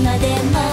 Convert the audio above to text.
まで